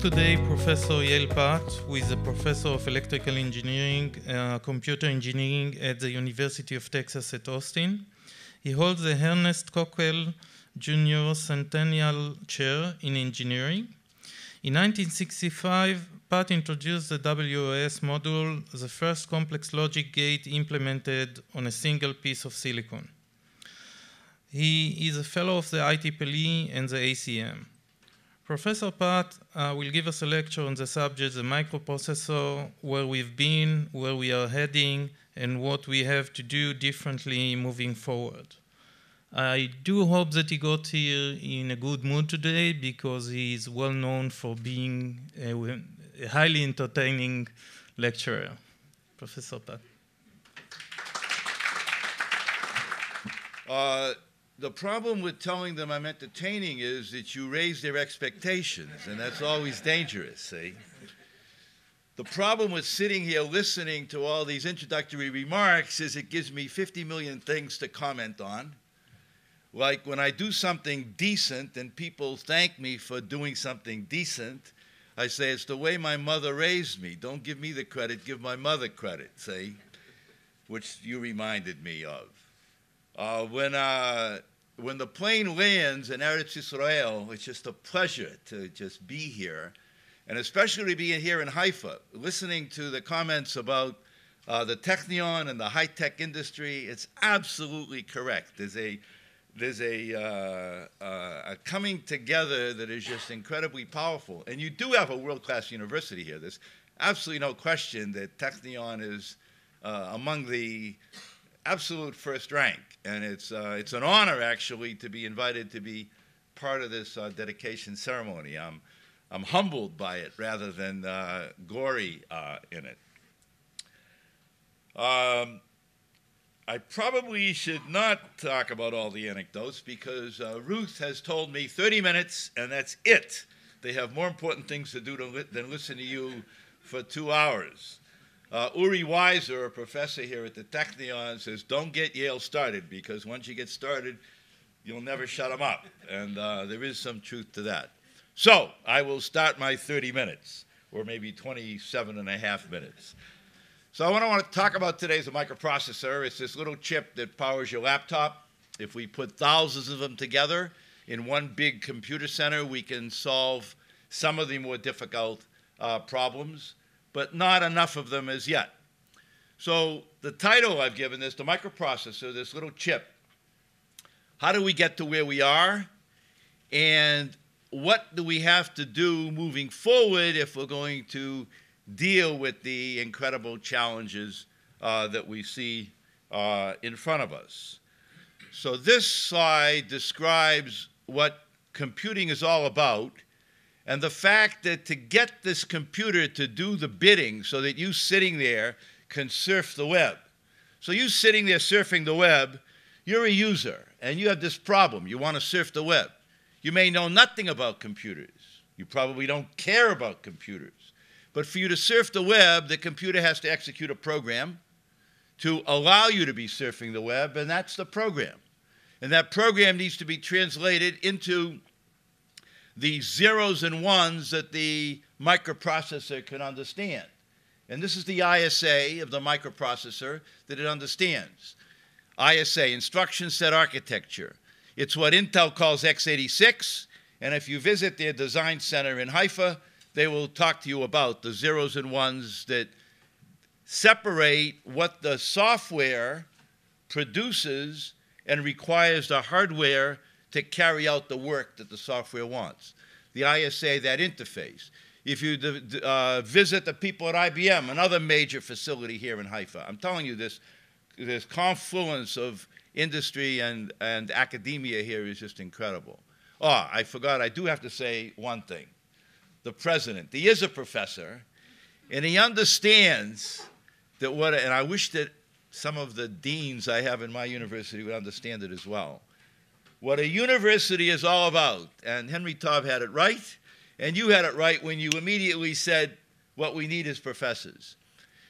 today Professor Yale Patt, who is a professor of electrical engineering, uh, computer engineering at the University of Texas at Austin. He holds the Ernest Cockrell Jr. Centennial Chair in Engineering. In 1965, Patt introduced the WOS module, the first complex logic gate implemented on a single piece of silicon. He is a fellow of the IEEE and the ACM. Professor Patt uh, will give us a lecture on the subject, the microprocessor, where we've been, where we are heading, and what we have to do differently moving forward. I do hope that he got here in a good mood today because he is well known for being a, a highly entertaining lecturer. Professor Patt. Uh, the problem with telling them I'm entertaining is that you raise their expectations, and that's always dangerous, see? The problem with sitting here listening to all these introductory remarks is it gives me 50 million things to comment on. Like when I do something decent and people thank me for doing something decent, I say, it's the way my mother raised me. Don't give me the credit, give my mother credit, see? Which you reminded me of. Uh, when uh, when the plane lands in Eretz Israel, it's just a pleasure to just be here, and especially being here in Haifa, listening to the comments about uh, the Technion and the high tech industry. It's absolutely correct. There's a there's a, uh, uh, a coming together that is just incredibly powerful, and you do have a world class university here. There's absolutely no question that Technion is uh, among the absolute first rank and it's uh, it's an honor actually to be invited to be part of this uh, dedication ceremony. I'm I'm humbled by it rather than uh, glory uh, in it. Um, I probably should not talk about all the anecdotes because uh, Ruth has told me 30 minutes and that's it. They have more important things to do to li- than listen to you for two hours. Uh, Uri Weiser, a professor here at the Technion, says, don't get Yale started because once you get started, you'll never shut them up. And uh, there is some truth to that. So I will start my 30 minutes, or maybe 27 and a half minutes. So what I want to talk about today is a microprocessor. It's this little chip that powers your laptop. If we put thousands of them together in one big computer center, we can solve some of the more difficult uh, problems but not enough of them as yet. So the title I've given this, the microprocessor, this little chip, how do we get to where we are? And what do we have to do moving forward if we're going to deal with the incredible challenges uh, that we see uh, in front of us? So this slide describes what computing is all about and the fact that to get this computer to do the bidding so that you sitting there can surf the web. So you sitting there surfing the web, you're a user and you have this problem. You want to surf the web. You may know nothing about computers. You probably don't care about computers. But for you to surf the web, the computer has to execute a program to allow you to be surfing the web, and that's the program. And that program needs to be translated into the zeros and ones that the microprocessor can understand. And this is the ISA of the microprocessor that it understands. ISA, instruction set architecture. It's what Intel calls x86. And if you visit their design center in Haifa, they will talk to you about the zeros and ones that separate what the software produces and requires the hardware to carry out the work that the software wants. The ISA, that interface. If you uh, visit the people at IBM, another major facility here in Haifa, I'm telling you this, this confluence of industry and, and academia here is just incredible. Oh, I forgot, I do have to say one thing. The president, he is a professor, and he understands that what, and I wish that some of the deans I have in my university would understand it as well what a university is all about. And Henry Taub had it right, and you had it right when you immediately said what we need is professors.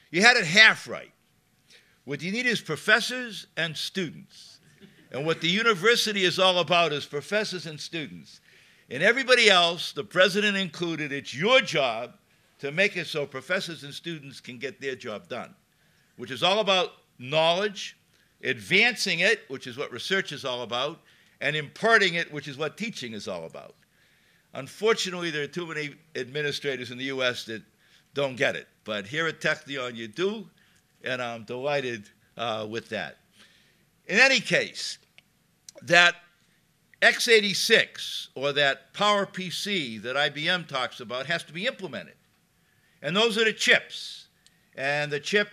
You had it half right. What you need is professors and students. And what the university is all about is professors and students. And everybody else, the president included, it's your job to make it so professors and students can get their job done, which is all about knowledge, advancing it, which is what research is all about, and imparting it, which is what teaching is all about. Unfortunately, there are too many administrators in the U.S. that don't get it. But here at Technion, you do, and I'm delighted uh, with that. In any case, that x86 or that PowerPC that IBM talks about has to be implemented. And those are the chips. And the chip,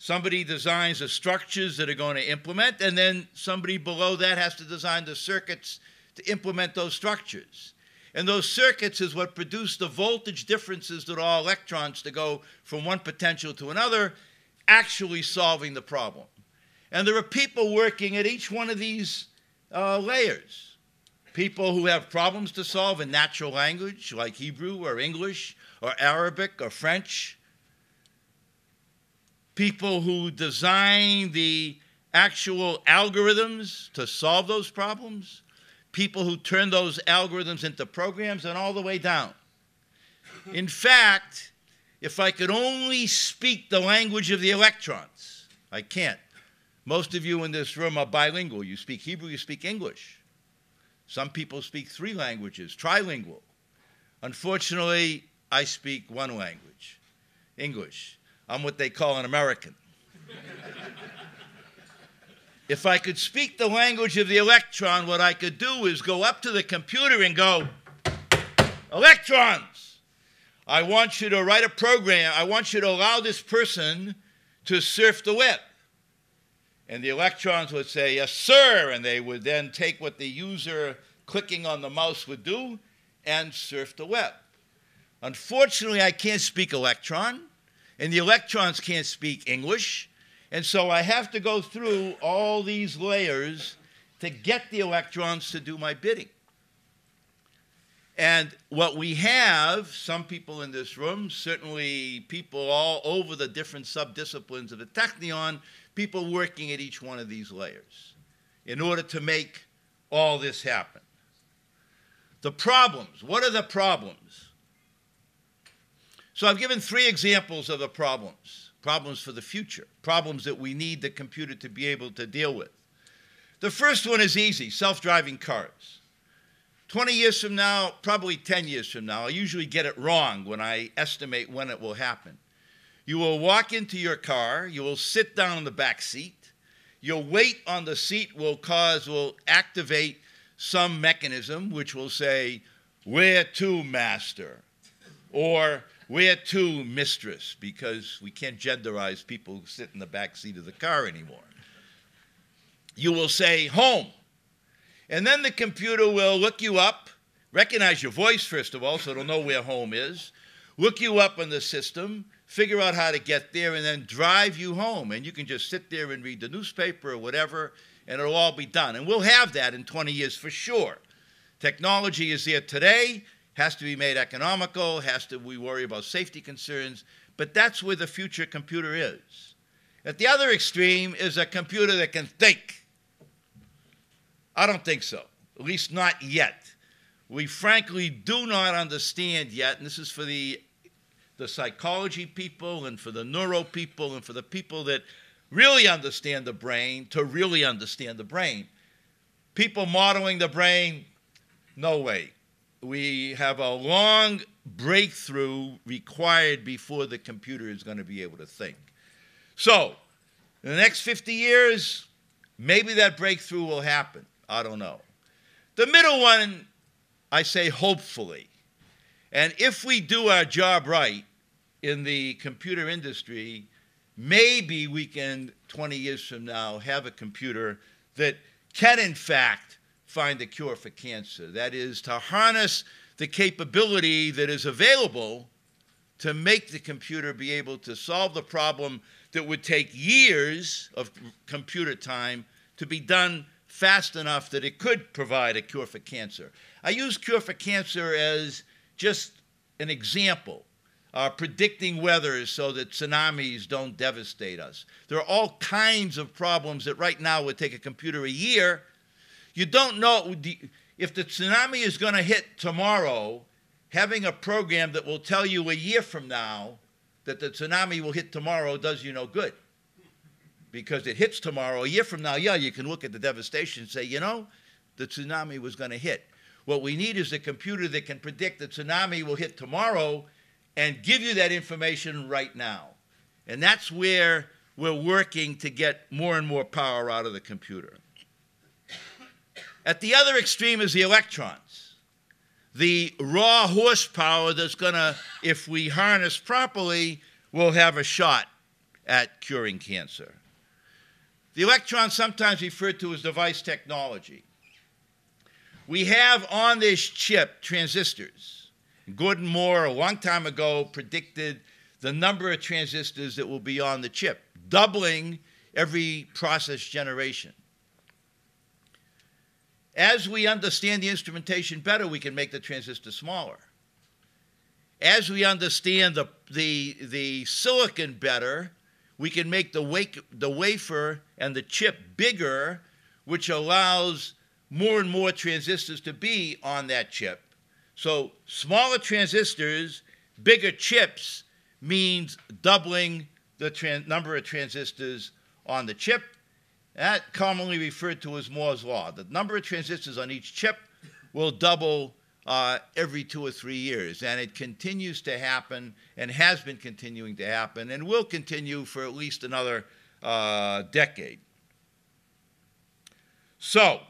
somebody designs the structures that are going to implement, and then somebody below that has to design the circuits to implement those structures. And those circuits is what produce the voltage differences that allow electrons to go from one potential to another, actually solving the problem. And there are people working at each one of these uh, layers. People who have problems to solve in natural language, like Hebrew or English or Arabic or French. People who design the actual algorithms to solve those problems people who turn those algorithms into programs and all the way down. In fact, if I could only speak the language of the electrons, I can't. Most of you in this room are bilingual. You speak Hebrew, you speak English. Some people speak three languages, trilingual. Unfortunately, I speak one language, English. I'm what they call an American. If I could speak the language of the electron, what I could do is go up to the computer and go, Electrons, I want you to write a program. I want you to allow this person to surf the web. And the electrons would say, Yes, sir. And they would then take what the user clicking on the mouse would do and surf the web. Unfortunately, I can't speak electron, and the electrons can't speak English. And so I have to go through all these layers to get the electrons to do my bidding. And what we have, some people in this room, certainly people all over the different subdisciplines of the Technion, people working at each one of these layers in order to make all this happen. The problems. What are the problems? So I've given three examples of the problems problems for the future, problems that we need the computer to be able to deal with. The first one is easy self driving cars. 20 years from now, probably 10 years from now, I usually get it wrong when I estimate when it will happen. You will walk into your car, you will sit down in the back seat, your weight on the seat will cause, will activate some mechanism which will say, Where to, master? Or where to, mistress? Because we can't genderize people who sit in the back seat of the car anymore. You will say home. And then the computer will look you up, recognize your voice, first of all, so it'll know where home is, look you up in the system, figure out how to get there, and then drive you home. And you can just sit there and read the newspaper or whatever, and it'll all be done. And we'll have that in 20 years for sure. Technology is there today has to be made economical, has to we worry about safety concerns, but that's where the future computer is. At the other extreme is a computer that can think. I don't think so, at least not yet. We frankly do not understand yet, and this is for the, the psychology people and for the neuro people and for the people that really understand the brain to really understand the brain. People modeling the brain, no way we have a long breakthrough required before the computer is going to be able to think. So, in the next 50 years, maybe that breakthrough will happen. I don't know. The middle one, I say hopefully. And if we do our job right in the computer industry, maybe we can, 20 years from now, have a computer that can, in fact, find a cure for cancer. That is, to harness the capability that is available to make the computer be able to solve the problem that would take years of computer time to be done fast enough that it could provide a cure for cancer. I use cure for cancer as just an example. Uh, predicting weather so that tsunamis don't devastate us. There are all kinds of problems that right now would take a computer a year you don't know if the tsunami is going to hit tomorrow, having a program that will tell you a year from now that the tsunami will hit tomorrow does you no good. Because it hits tomorrow, a year from now, yeah, you can look at the devastation and say, you know, the tsunami was going to hit. What we need is a computer that can predict the tsunami will hit tomorrow and give you that information right now. And that's where we're working to get more and more power out of the computer. At the other extreme is the electrons. The raw horsepower that's going to, if we harness properly, will have a shot at curing cancer. The electron, sometimes referred to as device technology. We have on this chip transistors. Gordon Moore, a long time ago, predicted the number of transistors that will be on the chip, doubling every process generation. As we understand the instrumentation better, we can make the transistor smaller. As we understand the, the, the silicon better, we can make the, wake, the wafer and the chip bigger, which allows more and more transistors to be on that chip. So smaller transistors, bigger chips means doubling the number of transistors on the chip that commonly referred to as Moore's law. The number of transistors on each chip will double uh, every two or three years, and it continues to happen and has been continuing to happen and will continue for at least another uh, decade. So,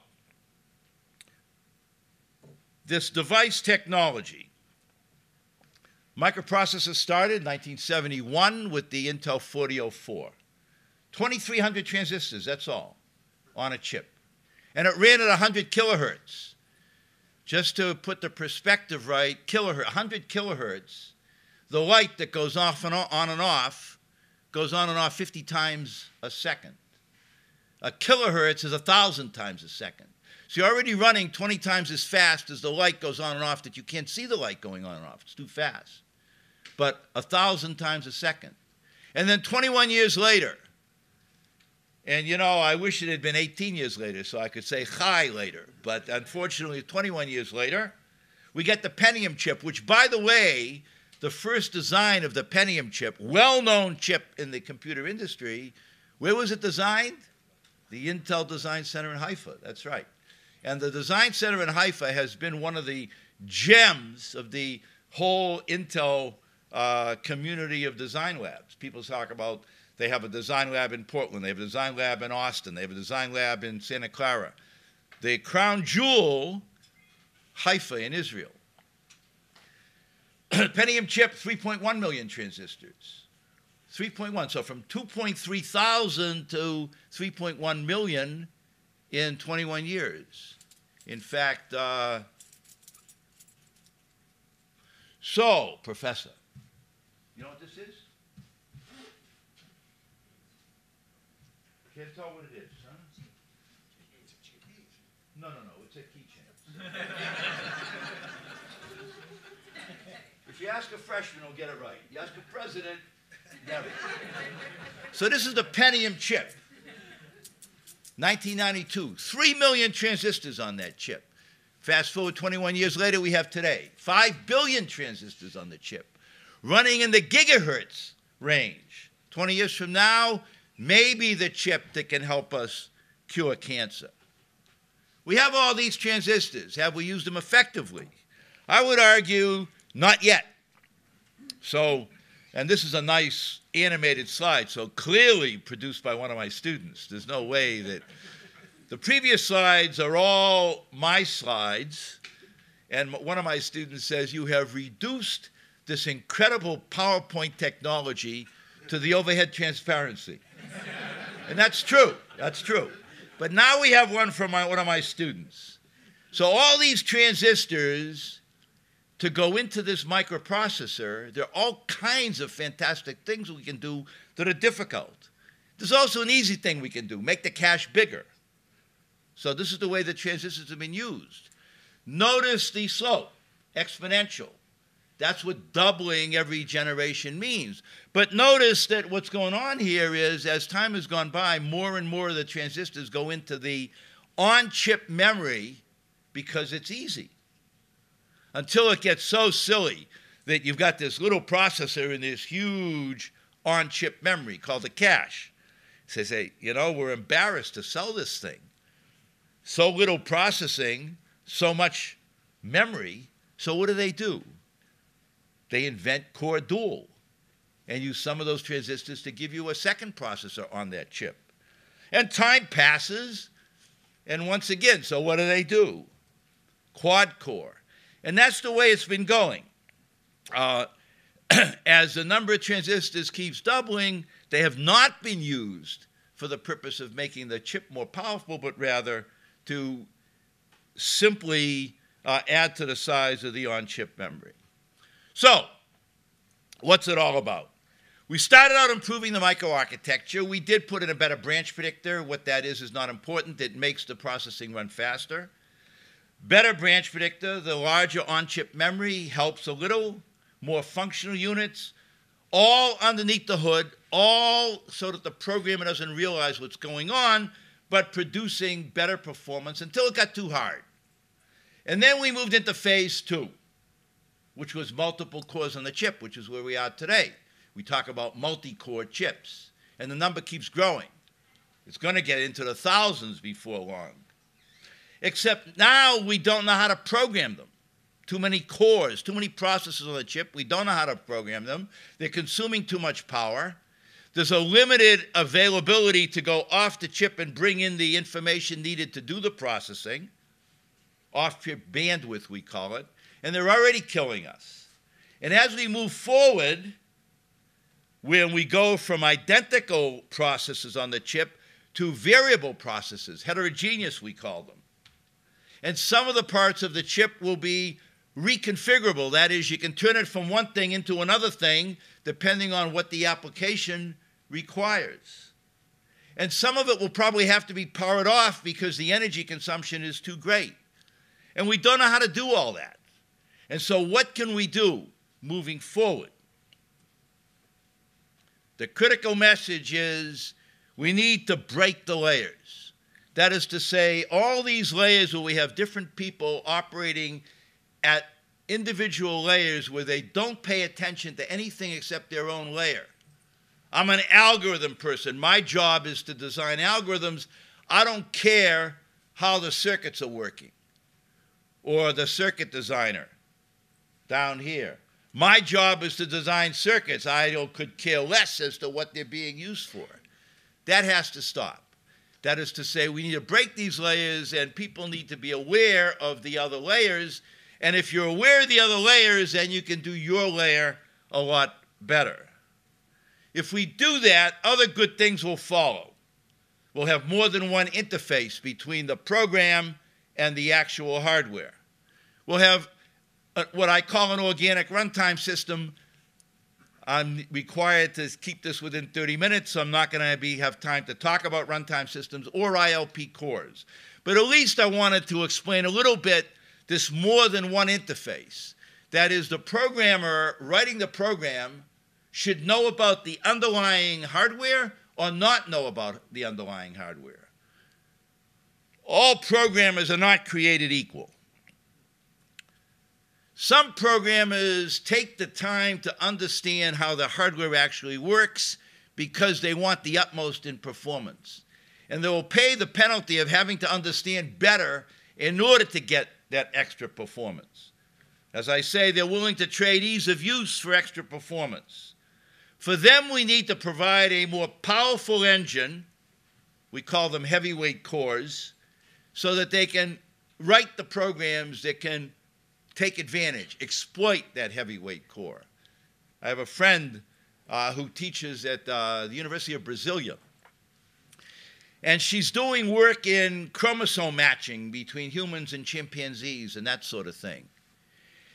this device technology, microprocessors started in 1971 with the Intel 4004. 2,300 transistors, that's all, on a chip. And it ran at 100 kilohertz. Just to put the perspective right, kilohertz, 100 kilohertz, the light that goes off and on and off goes on and off 50 times a second. A kilohertz is 1,000 times a second. So you're already running 20 times as fast as the light goes on and off that you can't see the light going on and off. It's too fast. But 1,000 times a second. And then 21 years later, and you know, I wish it had been 18 years later so I could say hi later. But unfortunately, 21 years later, we get the Pentium chip, which, by the way, the first design of the Pentium chip, well known chip in the computer industry, where was it designed? The Intel Design Center in Haifa. That's right. And the Design Center in Haifa has been one of the gems of the whole Intel uh, community of design labs. People talk about they have a design lab in Portland. They have a design lab in Austin. They have a design lab in Santa Clara. The crown jewel, Haifa in Israel. Pentium chip, 3.1 million transistors. 3.1. So from 2.3 thousand to 3.1 million in 21 years. In fact, uh, so, Professor, you know what this is? Can't tell what it is, huh? No, no, no, it's a keychain. if you ask a freshman, he'll get it right. You ask a president, never. so this is the Pentium chip. 1992, 3 million transistors on that chip. Fast forward 21 years later, we have today 5 billion transistors on the chip, running in the gigahertz range. 20 years from now, may be the chip that can help us cure cancer. We have all these transistors. Have we used them effectively? I would argue not yet. So, and this is a nice animated slide, so clearly produced by one of my students. There's no way that the previous slides are all my slides, and one of my students says, You have reduced this incredible PowerPoint technology to the overhead transparency. And that's true. That's true. But now we have one from my, one of my students. So all these transistors to go into this microprocessor, there are all kinds of fantastic things we can do that are difficult. There's also an easy thing we can do, make the cache bigger. So this is the way the transistors have been used. Notice the slope, exponential. That's what doubling every generation means. But notice that what's going on here is as time has gone by, more and more of the transistors go into the on chip memory because it's easy. Until it gets so silly that you've got this little processor in this huge on chip memory called the cache. Says, hey, you know, we're embarrassed to sell this thing. So little processing, so much memory. So what do they do? They invent Core Duo and use some of those transistors to give you a second processor on that chip. And time passes, and once again, so what do they do? Quad core. And that's the way it's been going. Uh, as the number of transistors keeps doubling, they have not been used for the purpose of making the chip more powerful, but rather to simply uh, add to the size of the on chip memory. So, what's it all about? We started out improving the microarchitecture. We did put in a better branch predictor. What that is is not important. It makes the processing run faster. Better branch predictor, the larger on chip memory helps a little, more functional units, all underneath the hood, all so that the programmer doesn't realize what's going on, but producing better performance until it got too hard. And then we moved into phase two, which was multiple cores on the chip, which is where we are today. We talk about multi core chips, and the number keeps growing. It's going to get into the thousands before long. Except now we don't know how to program them. Too many cores, too many processors on the chip. We don't know how to program them. They're consuming too much power. There's a limited availability to go off the chip and bring in the information needed to do the processing. Off chip bandwidth, we call it. And they're already killing us. And as we move forward, when we go from identical processes on the chip to variable processes, heterogeneous, we call them. And some of the parts of the chip will be reconfigurable. That is, you can turn it from one thing into another thing depending on what the application requires. And some of it will probably have to be powered off because the energy consumption is too great. And we don't know how to do all that. And so, what can we do moving forward? The critical message is we need to break the layers. That is to say, all these layers where we have different people operating at individual layers where they don't pay attention to anything except their own layer. I'm an algorithm person. My job is to design algorithms. I don't care how the circuits are working or the circuit designer down here. My job is to design circuits. I could care less as to what they're being used for. That has to stop. That is to say, we need to break these layers, and people need to be aware of the other layers. And if you're aware of the other layers, then you can do your layer a lot better. If we do that, other good things will follow. We'll have more than one interface between the program and the actual hardware. We'll have Uh, what I call an organic runtime system. I'm required to keep this within 30 minutes, so I'm not going to be have time to talk about runtime systems or ILP cores. But at least I wanted to explain a little bit this more than one interface. That is, the programmer writing the program should know about the underlying hardware or not know about the underlying hardware. All programmers are not created equal. Some programmers take the time to understand how the hardware actually works because they want the utmost in performance. And they will pay the penalty of having to understand better in order to get that extra performance. As I say, they're willing to trade ease of use for extra performance. For them, we need to provide a more powerful engine. We call them heavyweight cores, so that they can write the programs that can take advantage, exploit that heavyweight core. I have a friend uh, who teaches at uh, the University of Brasilia. And she's doing work in chromosome matching between humans and chimpanzees and that sort of thing.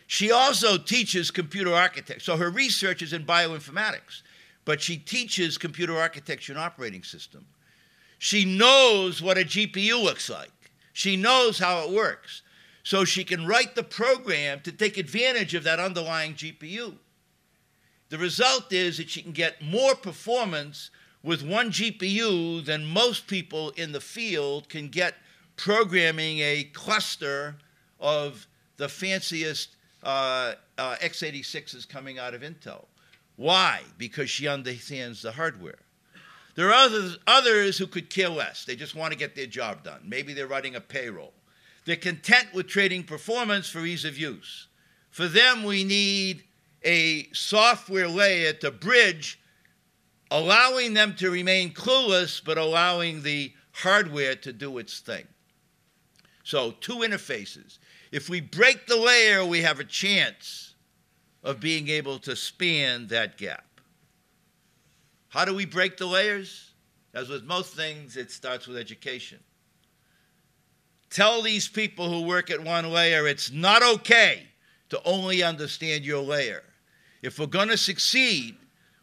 She also teaches computer architecture. So her research is in bioinformatics, but she teaches computer architecture and operating system. She knows what a GPU looks like. She knows how it works so she can write the program to take advantage of that underlying GPU. The result is that she can get more performance with one GPU than most people in the field can get programming a cluster of the fanciest uh, uh, x86s coming out of Intel. Why? Because she understands the hardware. There are others, others who could care less. They just want to get their job done. Maybe they're running a payroll. They're content with trading performance for ease of use. For them, we need a software layer to bridge, allowing them to remain clueless, but allowing the hardware to do its thing. So, two interfaces. If we break the layer, we have a chance of being able to span that gap. How do we break the layers? As with most things, it starts with education. Tell these people who work at one layer it's not okay to only understand your layer. If we're going to succeed,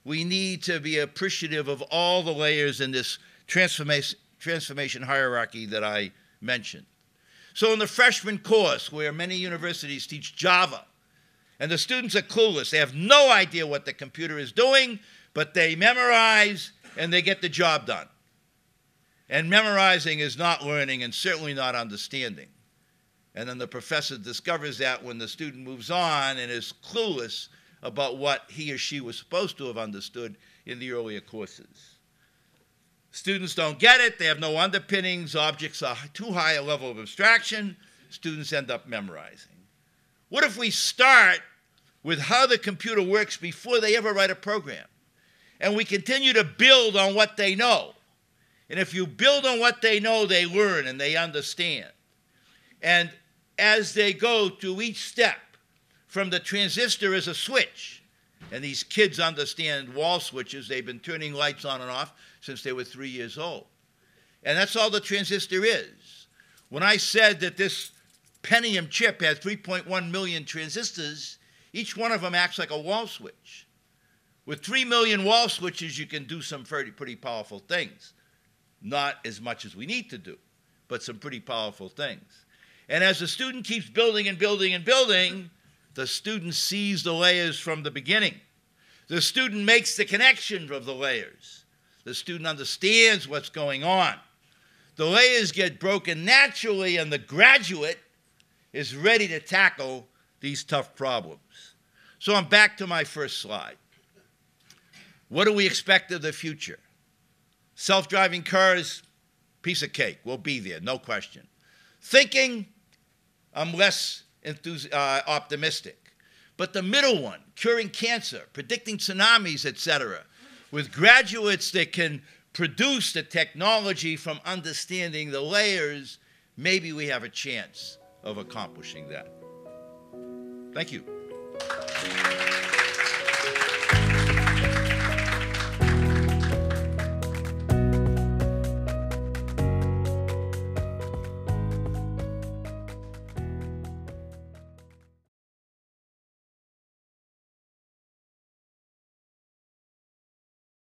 we need to be appreciative of all the layers in this transformation, transformation hierarchy that I mentioned. So, in the freshman course, where many universities teach Java, and the students are clueless, they have no idea what the computer is doing, but they memorize and they get the job done. And memorizing is not learning and certainly not understanding. And then the professor discovers that when the student moves on and is clueless about what he or she was supposed to have understood in the earlier courses. Students don't get it, they have no underpinnings, objects are too high a level of abstraction, students end up memorizing. What if we start with how the computer works before they ever write a program? and we continue to build on what they know. And if you build on what they know, they learn and they understand. And as they go to each step, from the transistor is a switch, and these kids understand wall switches, they've been turning lights on and off since they were three years old. And that's all the transistor is. When I said that this Pentium chip has 3.1 million transistors, each one of them acts like a wall switch. With 3 million wall switches, you can do some pretty, pretty powerful things. Not as much as we need to do, but some pretty powerful things. And as the student keeps building and building and building, the student sees the layers from the beginning. The student makes the connection of the layers. The student understands what's going on. The layers get broken naturally, and the graduate is ready to tackle these tough problems. So I'm back to my first slide. What do we expect of the future? Self driving cars, piece of cake. We'll be there, no question. Thinking, I'm less enthusi- uh, optimistic. But the middle one, curing cancer, predicting tsunamis, etc., with graduates that can produce the technology from understanding the layers, maybe we have a chance of accomplishing that. Thank you.